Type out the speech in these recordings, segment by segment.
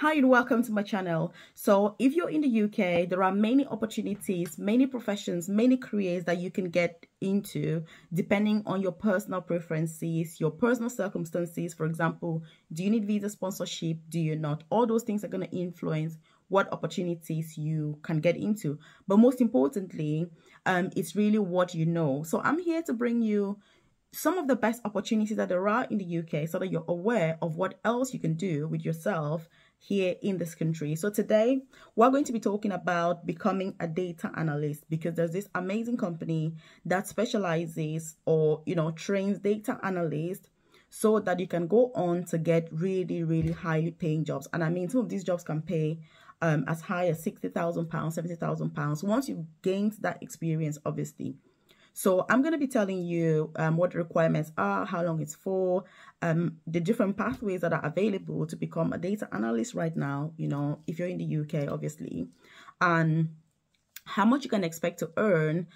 Hi and welcome to my channel. So if you're in the UK, there are many opportunities, many professions, many careers that you can get into depending on your personal preferences, your personal circumstances. For example, do you need visa sponsorship? Do you not? All those things are going to influence what opportunities you can get into. But most importantly, um, it's really what you know. So I'm here to bring you some of the best opportunities that there are in the UK so that you're aware of what else you can do with yourself here in this country. So today we're going to be talking about becoming a data analyst because there's this amazing company that specializes or you know trains data analysts so that you can go on to get really really highly paying jobs and i mean some of these jobs can pay um, as high as 60,000 pounds 70,000 pounds once you've gained that experience obviously so I'm going to be telling you um, what the requirements are, how long it's for, um, the different pathways that are available to become a data analyst right now, you know, if you're in the UK, obviously, and how much you can expect to earn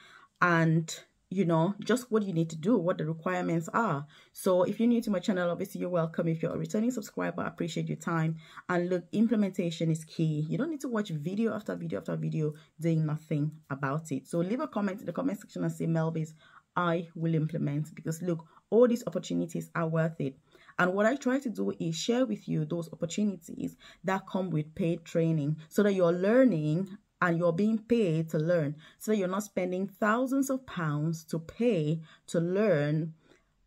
and you know, just what you need to do, what the requirements are. So if you're new to my channel, obviously you're welcome. If you're a returning subscriber, I appreciate your time. And look, implementation is key. You don't need to watch video after video after video doing nothing about it. So leave a comment in the comment section and say, Melvis, I will implement because look, all these opportunities are worth it. And what I try to do is share with you those opportunities that come with paid training so that you're learning and you're being paid to learn. So you're not spending thousands of pounds to pay to learn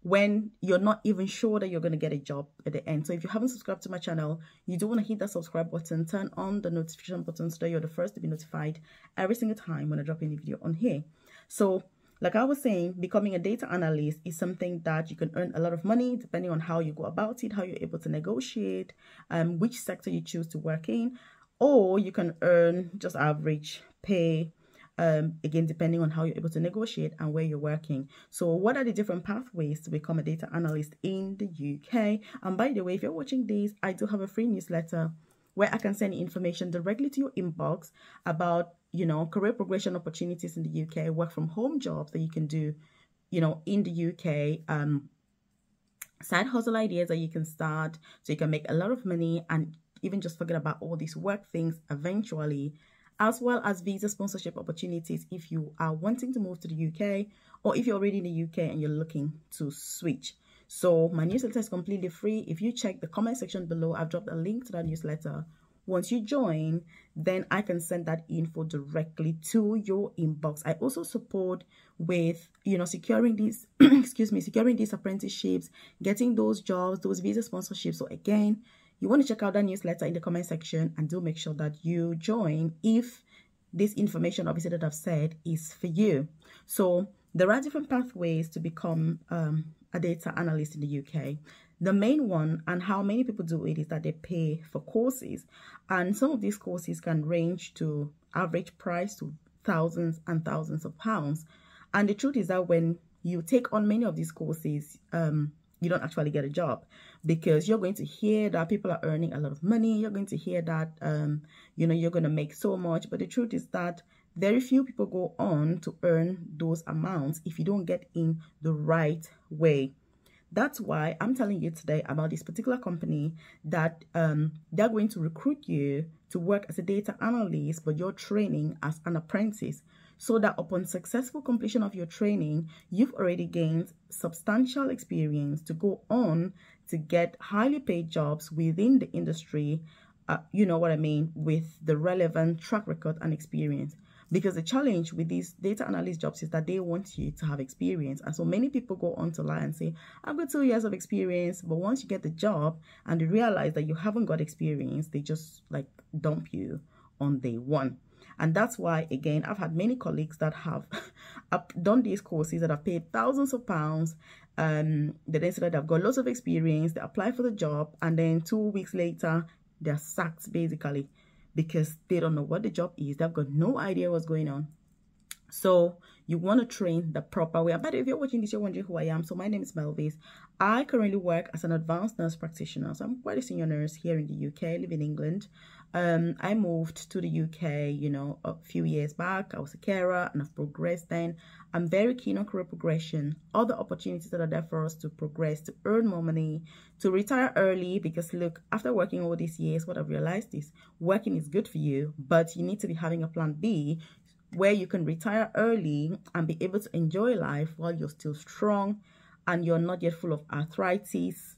when you're not even sure that you're going to get a job at the end. So if you haven't subscribed to my channel, you do want to hit that subscribe button, turn on the notification button so that you're the first to be notified every single time when I drop any video on here. So like I was saying, becoming a data analyst is something that you can earn a lot of money depending on how you go about it, how you're able to negotiate, um, which sector you choose to work in, or you can earn just average pay um, again depending on how you're able to negotiate and where you're working. So what are the different pathways to become a data analyst in the uk and by the way if you're watching this i do have a free newsletter where i can send information directly to your inbox about you know career progression opportunities in the uk work from home jobs that you can do you know in the uk um side hustle ideas that you can start so you can make a lot of money and even just forget about all these work things eventually, as well as visa sponsorship opportunities if you are wanting to move to the UK or if you're already in the UK and you're looking to switch. So my newsletter is completely free. If you check the comment section below, I've dropped a link to that newsletter. Once you join, then I can send that info directly to your inbox. I also support with, you know, securing these, excuse me, securing these apprenticeships, getting those jobs, those visa sponsorships. So again, you want to check out that newsletter in the comment section and do make sure that you join if this information obviously that I've said is for you. So there are different pathways to become um, a data analyst in the UK. The main one and how many people do it is that they pay for courses. And some of these courses can range to average price to thousands and thousands of pounds. And the truth is that when you take on many of these courses, um, you don't actually get a job because you're going to hear that people are earning a lot of money you're going to hear that um you know you're going to make so much but the truth is that very few people go on to earn those amounts if you don't get in the right way. That's why i'm telling you today about this particular company that um they're going to recruit you to work as a data analyst but you're training as an apprentice so that upon successful completion of your training, you've already gained substantial experience to go on to get highly paid jobs within the industry, uh, you know what I mean, with the relevant track record and experience. Because the challenge with these data analyst jobs is that they want you to have experience. And so many people go on to lie and say, I've got two years of experience. But once you get the job and they realize that you haven't got experience, they just like dump you on day one. And that's why, again, I've had many colleagues that have done these courses that have paid thousands of pounds. Um, they then say that they've got lots of experience, they apply for the job, and then two weeks later, they're sacked basically because they don't know what the job is. They've got no idea what's going on. So you want to train the proper way. But if you're watching this, you're wondering who I am. So my name is Melvis. I currently work as an advanced nurse practitioner. So I'm quite a senior nurse here in the UK. I live in England. um, I moved to the UK, you know, a few years back. I was a carer and I've progressed then. I'm very keen on career progression, other opportunities that are there for us to progress, to earn more money, to retire early. Because look, after working all these years, what I've realized is working is good for you, but you need to be having a plan B where you can retire early and be able to enjoy life while you're still strong and you're not yet full of arthritis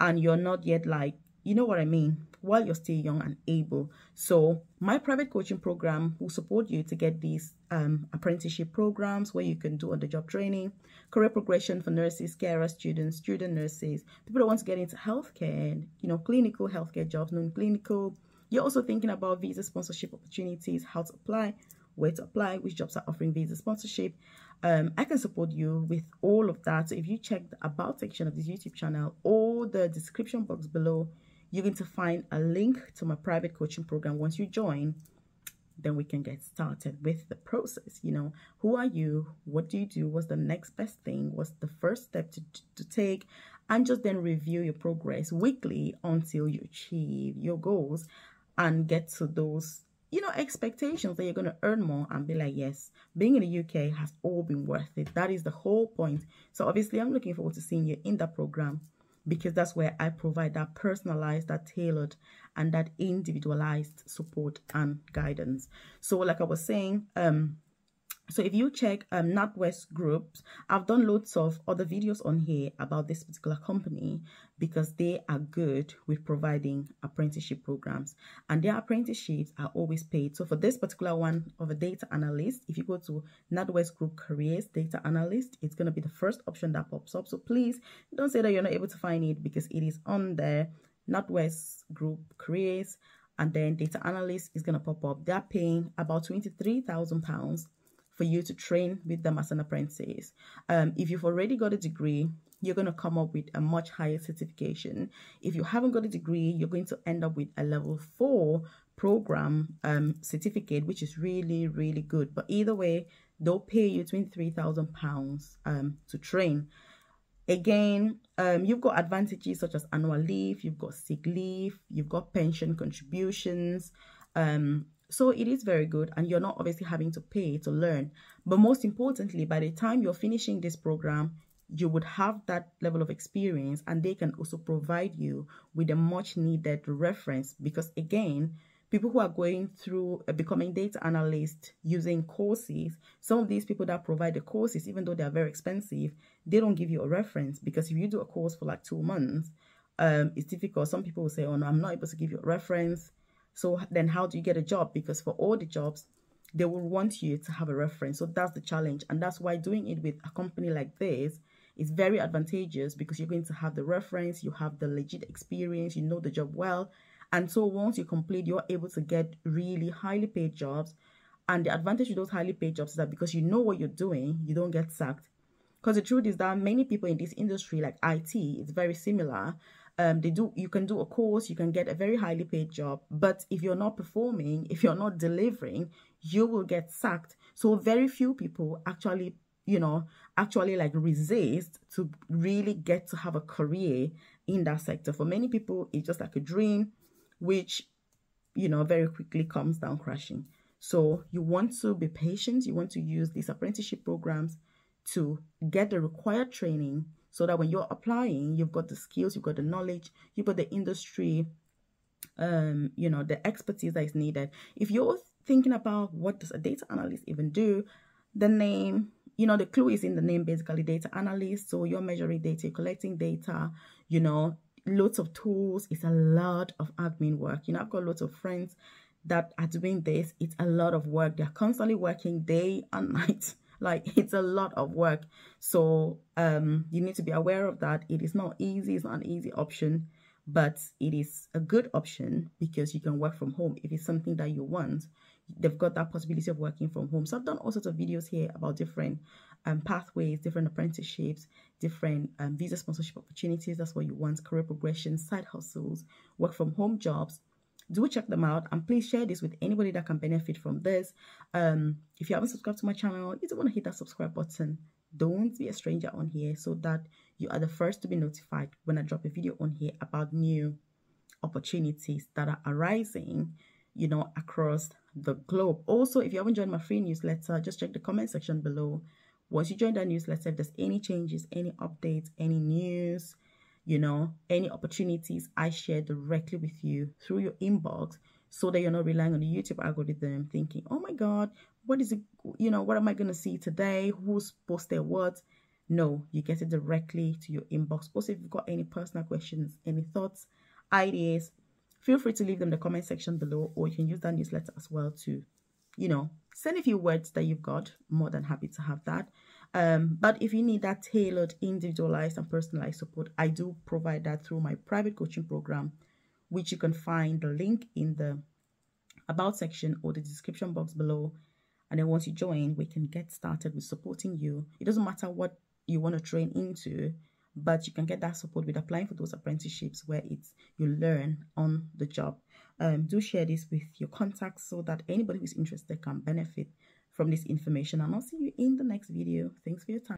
and you're not yet like, you know what I mean? while you're still young and able. So my private coaching program will support you to get these um, apprenticeship programs where you can do on-the-job training, career progression for nurses, carer students, student nurses, people that want to get into healthcare, you know, clinical healthcare jobs, non-clinical. You're also thinking about visa sponsorship opportunities, how to apply, where to apply, which jobs are offering visa sponsorship. Um, I can support you with all of that. So if you check the about section of this YouTube channel or the description box below, you're going to find a link to my private coaching program. Once you join then we can get started with the process. You know who are you? What do you do? What's the next best thing? What's the first step to, to take? And just then review your progress weekly until you achieve your goals and get to those you know expectations that you're going to earn more and be like yes being in the uk has all been worth it that is the whole point so obviously i'm looking forward to seeing you in that program because that's where I provide that personalized, that tailored, and that individualized support and guidance. So, like I was saying, um, so if you check um, NatWest Groups, I've done loads of other videos on here about this particular company because they are good with providing apprenticeship programs and their apprenticeships are always paid. So for this particular one of a data analyst, if you go to NatWest Group Careers Data Analyst, it's going to be the first option that pops up. So please don't say that you're not able to find it because it is on there. NatWest Group Careers and then data analyst is going to pop up. They're paying about £23,000 for you to train with them as an apprentice. Um, if you've already got a degree, you're going to come up with a much higher certification. If you haven't got a degree, you're going to end up with a level four program um, certificate, which is really, really good. But either way, they'll pay you £23,000 um, to train. Again, um, you've got advantages such as annual leave, you've got sick leave, you've got pension contributions, um, so it is very good and you're not obviously having to pay to learn. But most importantly, by the time you're finishing this program, you would have that level of experience and they can also provide you with a much needed reference because again, people who are going through uh, becoming data analyst using courses, some of these people that provide the courses, even though they are very expensive, they don't give you a reference because if you do a course for like two months, um, it's difficult. Some people will say, oh no, I'm not able to give you a reference so then how do you get a job? Because for all the jobs, they will want you to have a reference. So that's the challenge. And that's why doing it with a company like this is very advantageous because you're going to have the reference, you have the legit experience, you know the job well. And so once you complete, you're able to get really highly paid jobs. And the advantage with those highly paid jobs is that because you know what you're doing, you don't get sacked. Because the truth is that many people in this industry, like IT, it's very similar um, they do you can do a course you can get a very highly paid job but if you're not performing if you're not delivering you will get sacked so very few people actually you know actually like resist to really get to have a career in that sector. For many people it's just like a dream which you know very quickly comes down crashing. So you want to be patient. You want to use these apprenticeship programs to get the required training so that when you're applying, you've got the skills, you've got the knowledge, you've got the industry, um, you know, the expertise that is needed. If you're thinking about what does a data analyst even do, the name, you know, the clue is in the name, basically data analyst. So you're measuring data, you're collecting data, you know, lots of tools. It's a lot of admin work. You know, I've got lots of friends that are doing this. It's a lot of work. They're constantly working day and night like it's a lot of work so um you need to be aware of that it is not easy it's not an easy option but it is a good option because you can work from home if it's something that you want they've got that possibility of working from home. So i've done all sorts of videos here about different um, pathways different apprenticeships different um, visa sponsorship opportunities. That's what you want career progression side hustles work from home jobs. Do check them out and please share this with anybody that can benefit from this. Um if you haven't subscribed to my channel you don't want to hit that subscribe button. Don't be a stranger on here so that you are the first to be notified when i drop a video on here about new opportunities that are arising, you know, across the globe. Also, if you haven't joined my free newsletter, just check the comment section below. Once you join that newsletter, if there's any changes, any updates, any news, you know, any opportunities, I share directly with you through your inbox so that you're not relying on the YouTube algorithm thinking, oh my God, what is it, you know, what am I going to see today? Who's posted what? No, you get it directly to your inbox. Also, if you've got any personal questions, any thoughts, ideas, feel free to leave them in the comment section below, or you can use that newsletter as well to, you know, send a few words that you've got. More than happy to have that. Um, but if you need that tailored, individualized, and personalized support, I do provide that through my private coaching program, which you can find the link in the about section or the description box below. And then once you join, we can get started with supporting you. It doesn't matter what you want to train into, but you can get that support with applying for those apprenticeships where it's you learn on the job. Um, do share this with your contacts so that anybody who's interested can benefit from this information. And I'll see you in the next video. Thanks for your time.